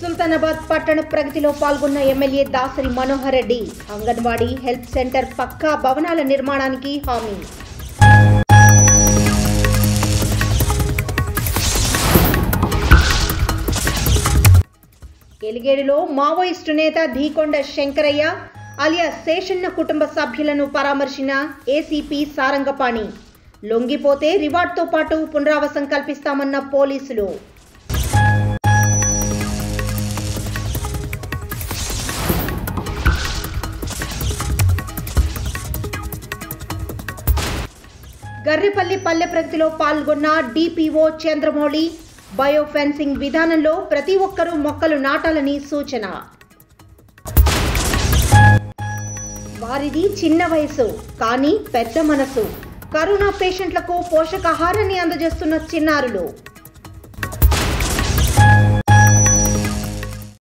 సుల్తానాబాద్ పట్టణ ప్రగతిలో పాల్గొన్న MLA Dasari Manohar Reddy anganwadi health centre పక్కా భవనాల నిర్మాణానికి హామీ. ఎలిగేడులో మావోయిస్టు నేత ధీకొండ శంకరయ్య అలియా శేషన్న కుటుంబ సభ్యులను పరామర్శిన ఏసీపీ సారంగపాణి. లొంగిపోతే రివార్డ్తో పాటు పునరావాసం కల్పిస్తామన్న పోలీసులు. గర్రెపల్లి పల్లె ప్రగతిలో పాల్గొన్న డిపిఓ చంద్రమౌళి బయో ఫెన్సింగ్ విధానంలో ప్రతి ఒక్కరూ మొక్కలు నాటాలని సూచన. వారిది చిన్న వయసు కానీ పెద్ద మనసు. కరోనా పేషెంట్లకు పోషకాహారాన్ని అందజేస్తున్న చిన్నారులు.